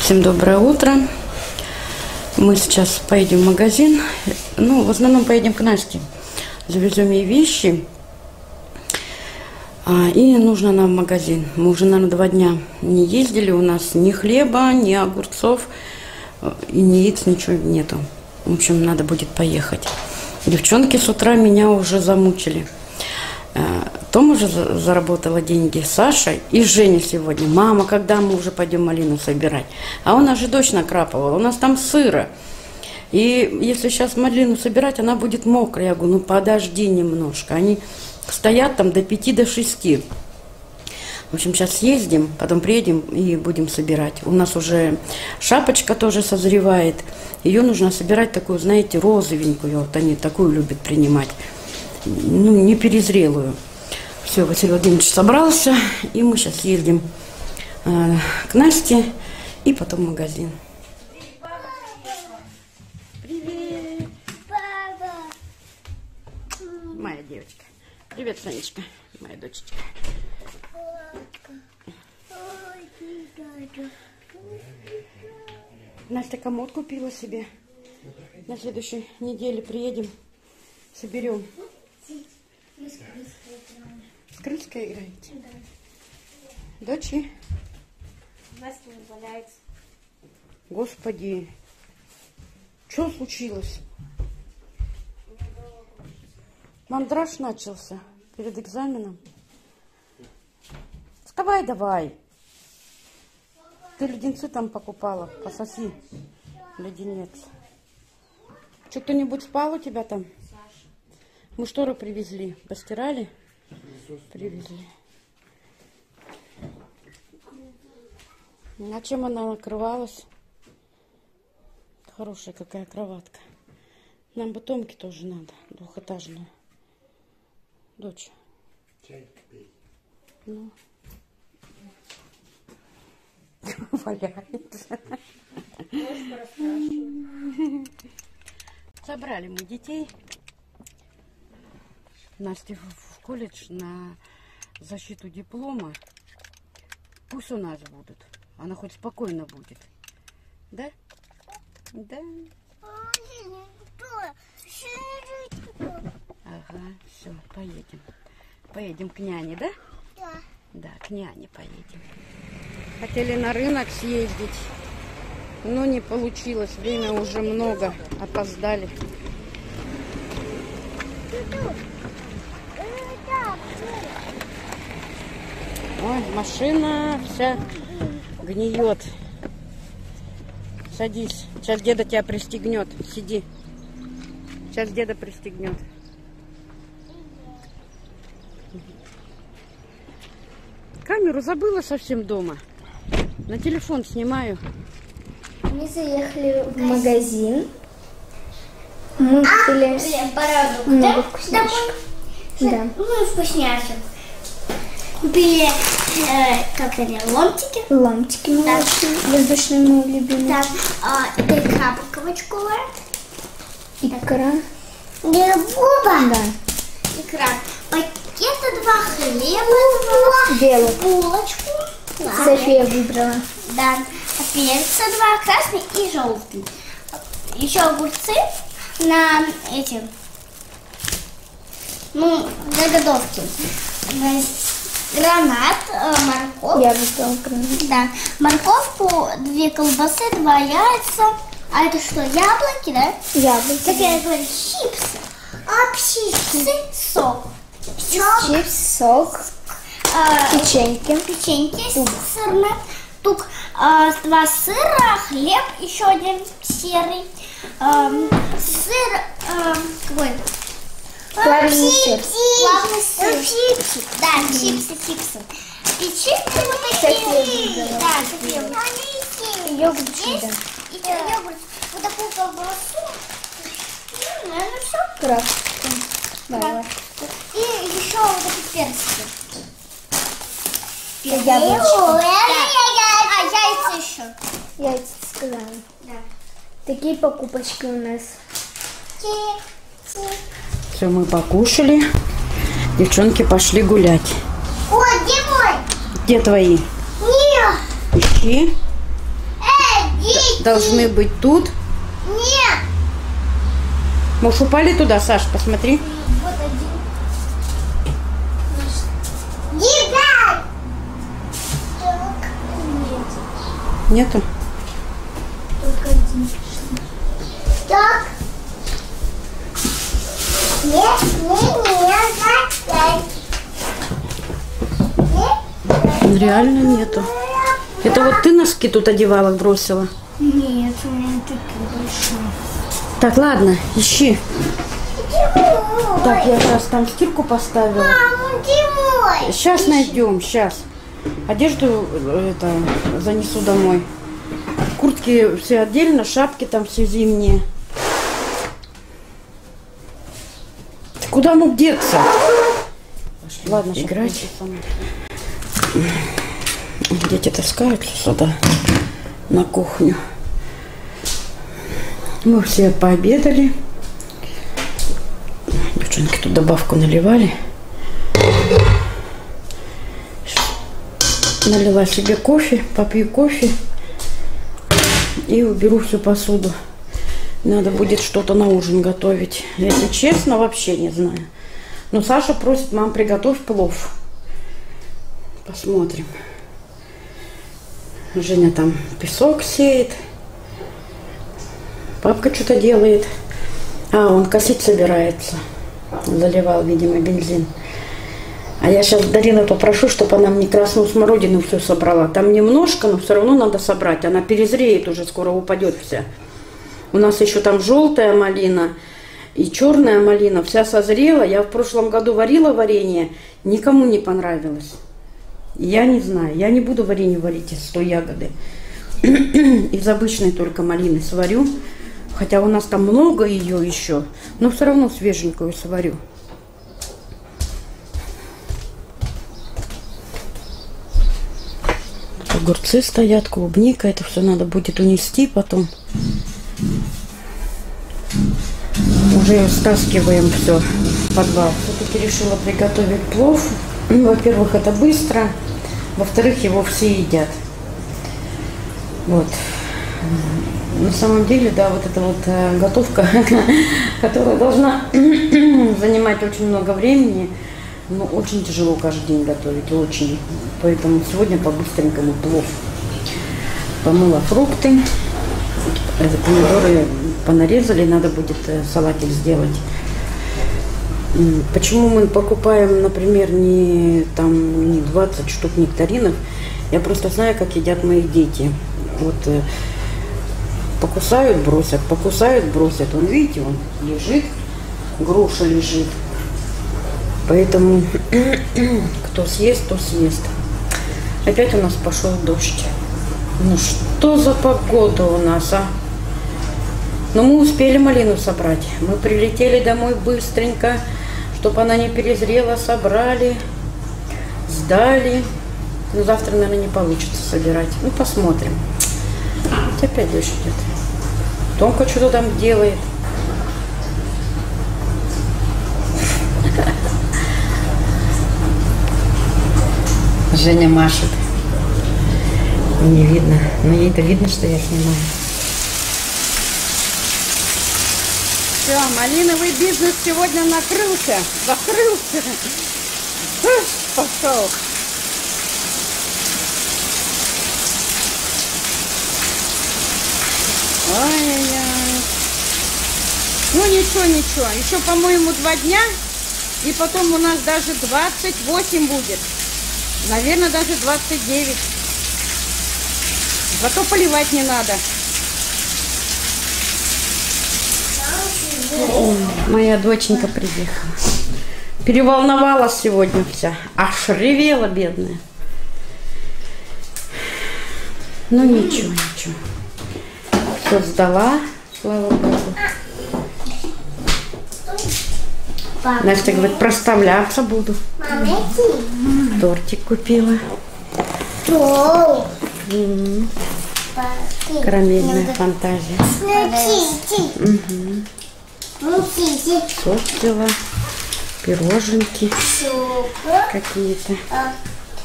Всем доброе утро. Мы сейчас поедем в магазин. Ну, в основном поедем к Насте. Завезем ей вещи. А, и нужно нам в магазин. Мы уже, наверное, два дня не ездили. У нас ни хлеба, ни огурцов, э, и ни яиц, ничего нету. В общем, надо будет поехать. Девчонки с утра меня уже замучили. Э, Тома уже за- заработала деньги, Саша и Женя сегодня. Мама, когда мы уже пойдем малину собирать? А у нас же дождь накрапывал, у нас там сыро. И если сейчас малину собирать, она будет мокрая. Я говорю, ну подожди немножко. Они стоят там до пяти, до шести. В общем, сейчас съездим, потом приедем и будем собирать. У нас уже шапочка тоже созревает. Ее нужно собирать такую, знаете, розовенькую. Вот они такую любят принимать. Ну, не перезрелую. Все, Василий Владимирович собрался, и мы сейчас ездим э, к Насте и потом в магазин. Привет, Папа. моя девочка. Привет, Санечка, моя дочечка. Настя комод купила себе. На следующей неделе приедем, соберем. Мы с Крыской играем. С крыльской играете? Дочи? Настя не валяется. Господи, что случилось? Мандраж начался перед экзаменом. Вставай давай. Ты леденцы там покупала, пососи леденец. Что, кто-нибудь спал у тебя там? Мы шторы привезли. Постирали? Привезли. А чем она накрывалась? Хорошая какая кроватка. Нам бы Томки тоже надо, двухэтажную. Дочь. Чай пей. Ну. Валяется. Собрали мы детей. Насте в в колледж на защиту диплома. Пусть у нас будут. Она хоть спокойно будет. Да? Да. Ага, все, поедем. Поедем к няне, да? Да. Да, к няне поедем. Хотели на рынок съездить, но не получилось. Время уже много, опоздали. Ой, машина вся гниет. Садись. Сейчас деда тебя пристегнет. Сиди. Сейчас деда пристегнет. Камеру забыла совсем дома. На телефон снимаю. Мы заехали в магазин. Мы купили пора много вкусняшек. Да. Ну, вкусняшек. Купили, э, как они, ломтики. Ломтики молочные, воздушные мои любимые. Так, а, это икра кабачковая. Икра. Буба. Да. Икра. Пакета два, хлеба два, Белый. булочку. Да. София выбрала. Да. Перца два, красный и желтый. Еще огурцы на эти, ну. Э, Гранат, э, морковь. Я выбрала гранат. Да, морковку, две колбасы, два яйца. А это что, яблоки, да? Яблоки. Как я говорю, чипсы. А чипсы, сок. Сок, Чипс, сок, э, печеньки. печеньки сырные, тук, э, два сыра, хлеб, еще один серый, эм, сыр, эм, какой? Плавный сыр. Чипсы. Да, чипсы, чипсы. Печеньки вот такие. Да, выбрала. Йогурт чудо. еще йогурт. Вот такую колбасу. Ну, наверное, все. Крафтка. Давай. И еще вот эти персики. Яблочко. А яйца еще. Яйца сказала. Да. Такие покупочки у нас. Все, мы покушали. Девчонки пошли гулять. Ой, где мой? Где твои? Нет. Ищи. Эй, должны быть тут. Нет. Может, упали туда, Саш, посмотри. Вот один. Нету? Только один. Так. Нет, нет, нет, нет. Нет. Реально нету. Это вот ты носки тут одевала, бросила. Нет, у меня такие большие. Так, ладно, ищи. Так, я сейчас там стирку поставила. Мама, где мой? Сейчас найдем, сейчас. Одежду э, это занесу домой. Куртки все отдельно, шапки там все зимние. Куда мог деться? Ладно, играть. Дети таскаются сюда, на кухню. Мы все пообедали. Девчонки тут добавку наливали. Налила себе кофе, попью кофе и уберу всю посуду. Надо будет что-то на ужин готовить. Если честно, вообще не знаю. Но Саша просит, мам, приготовь плов. Посмотрим. Женя там песок сеет. Папка что-то делает. А, он косить собирается. Заливал, видимо, бензин. А я сейчас Дарину попрошу, чтобы она мне красную смородину все собрала. Там немножко, но все равно надо собрать. Она перезреет уже, скоро упадет вся. У нас еще там желтая малина и черная малина. Вся созрела. Я в прошлом году варила варенье. Никому не понравилось. Я не знаю. Я не буду варенье варить из той ягоды. Из обычной только малины сварю. Хотя у нас там много ее еще. Но все равно свеженькую сварю. Огурцы стоят, клубника. Это все надо будет унести потом. Уже стаскиваем все в подвал. Все-таки решила приготовить плов. Ну, во-первых, это быстро. Во-вторых, его все едят. Вот. На самом деле, да, вот эта вот э, готовка, которая должна занимать очень много времени, ну, очень тяжело каждый день готовить, очень. Поэтому сегодня по-быстренькому плов. Помыла фрукты, помидоры понарезали, надо будет э, салатик сделать. Почему мы покупаем, например, не, там, не 20 штук нектаринов? Я просто знаю, как едят мои дети. Вот э, покусают, бросят, покусают, бросят. Он, видите, он лежит, груша лежит. Поэтому кто съест, то съест. Опять у нас пошел дождь. Ну что за погода у нас, а? Но мы успели малину собрать. Мы прилетели домой быстренько, чтобы она не перезрела, собрали, сдали. Но завтра, наверное, не получится собирать. Ну, посмотрим. Ведь опять дождь идет. Томка что-то там делает. Женя машет. Не видно. Но ей-то видно, что я снимаю. Все, малиновый бизнес сегодня накрылся, закрылся. Пошел. Ай-яй-яй. Ну ничего, ничего. Еще, по-моему, два дня. И потом у нас даже 28 будет. Наверное, даже 29. Зато поливать не надо. Моя доченька приехала. Переволновалась сегодня вся. Аж ревела, бедная. Ну ничего, ничего. Все сдала, слава богу. Настя говорит, проставляться буду. Тортик купила. Карамельная фантазия. Смотрите. Взяла. Пироженки какие-то.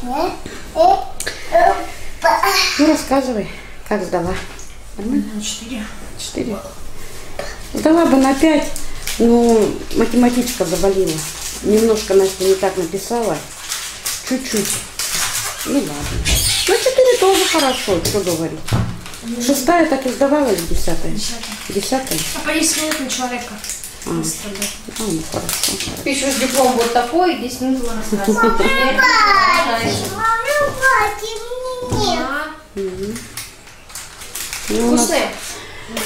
Ну, рассказывай, как сдала. Нормально? Четыре. Четыре. Дала бы на пять, но математичка заболела. Немножко Настя не так написала. Чуть-чуть. Ну ладно. Ну четыре тоже хорошо, что говорить. Шестая так и сдавалась, десятая. Десятая? А по 10 минут на человека. А, ну хорошо. Пишешь диплом вот такой, 10 минут. Ну, у нас Вкусные.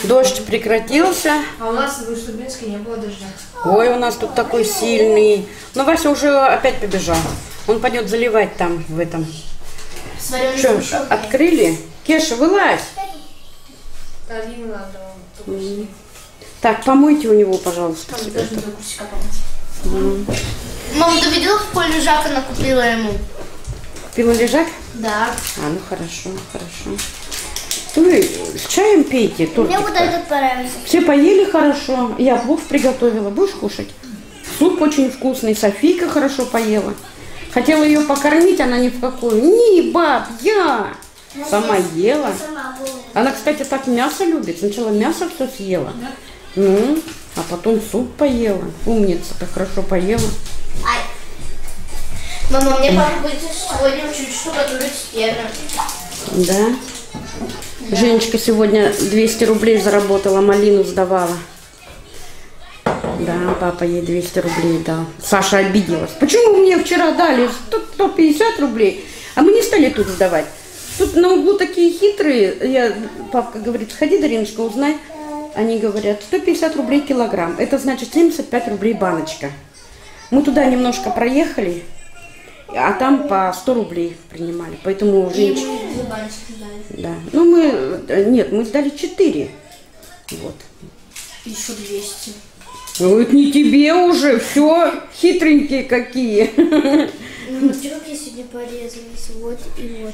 дождь прекратился. А у нас в Устубинске не было дождя. Ой, у нас тут такой сильный. Но Вася уже опять побежал. Он пойдет заливать там, в этом. Что, открыли? Кеша, вылазь. Надо. он Так, помойте у него, пожалуйста. Там должен до помыть. Мама, ты видела, какой лежак она купила ему? Пила лежак? Да. А, ну хорошо, хорошо. Вы с чаем пейте, Мне вот тортик. этот понравился. Все поели хорошо. Я плов приготовила. Будешь кушать? Суп очень вкусный. Софийка хорошо поела. Хотела ее покормить, она ни в какую. Не, баб, я. Сама ела. Сама была. Она, кстати, так мясо любит. Сначала мясо все съела. Ну, а потом суп поела. Умница-то хорошо поела. Ай, Мама, мне папа будет сегодня учить штукатурить стены. Да. Женечка сегодня 200 рублей заработала, малину сдавала. Да, папа ей 200 рублей дал. Саша обиделась. Почему мне вчера дали 100 150 рублей, а мы не стали тут сдавать? Тут на углу такие хитрые. Я, папка говорит, сходи, Дариночка, узнай. Они говорят, 150 рублей килограмм. Это значит 75 рублей баночка. Мы туда немножко проехали, а там по 100 рублей принимали. Поэтому Женечка... Да. Ну, мы... Нет, мы сдали 4. Вот. Еще 200. Ну, это не тебе уже, все хитренькие какие. Ну, как я сегодня порезалась. Вот и вот.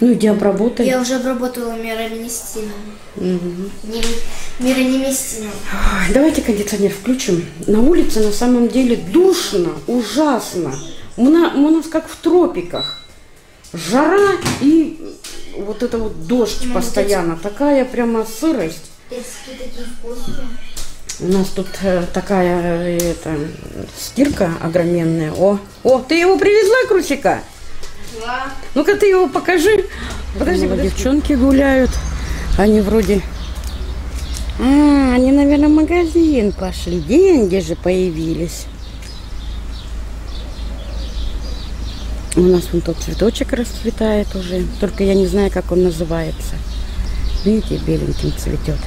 Ну, иди обработай. Я уже обработала мироместином. Не, миронеместином. Давайте кондиционер включим. На улице на самом деле душно, ужасно. У нас, у нас как в тропиках. Жара и вот это вот дождь постоянно. Такая прямо сырость. У нас тут э, такая э, это, стирка огроменная. О, о, ты его привезла, Крусика? Ну-ка ты его покажи. Подожди, подожди. Девчонки гуляют. Они вроде... А, они, наверное, в магазин пошли. Деньги же появились. У нас вон тот цветочек расцветает уже. Только я не знаю, как он называется. Видите, беленьким цветет.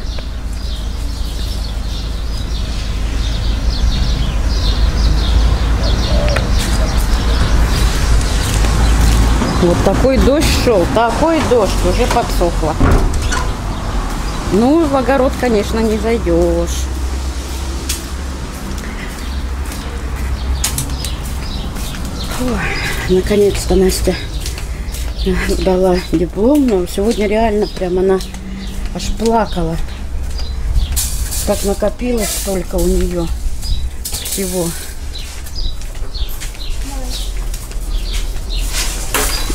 Вот такой дождь шел, такой дождь, уже подсохло. Ну, в огород, конечно, не зайдешь. Наконец-то Настя дала диплом, но сегодня реально прям она аж плакала. Так накопилось столько у нее всего.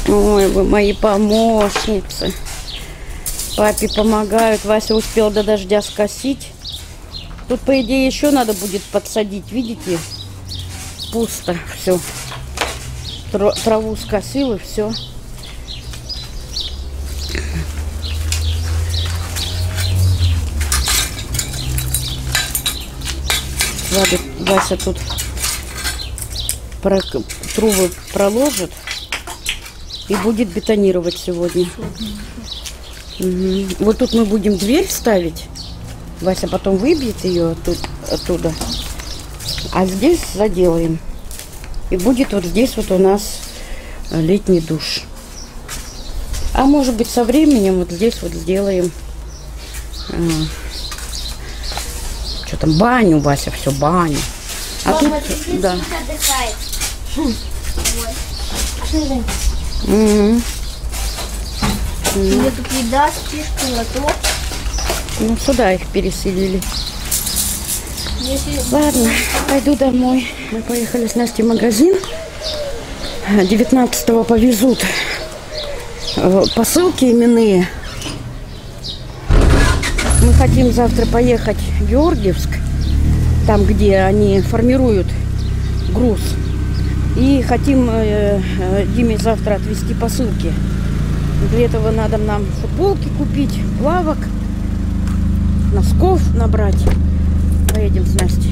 Ой, вы мои помощницы. Папе помогают. Вася успел до дождя скосить. Тут, по идее, еще надо будет подсадить. Видите? Пусто все. Траву скосил и все. Вася тут трубы проложит и будет бетонировать сегодня. Мгм. Вот тут мы будем дверь ставить. Вася потом выбьет ее тут, оттуда. А здесь заделаем. И будет вот здесь вот у нас э, летний душ. А может быть со временем вот здесь вот сделаем что там баню, Вася, все баню. А Мама, тут, да. отдыхает. Мгм. У меня тут еда, спишка, лоток. Ну, сюда их переселили. Если Ладно, пойду домой. Мы поехали с Настей в магазин. 19-го повезут э, посылки именные. Мы хотим завтра поехать в Георгиевск, там, где они формируют груз. И хотим э, э, Диме завтра отвезти посылки. Для этого надо нам футболки купить, плавок, носков набрать. Поедем с Настей.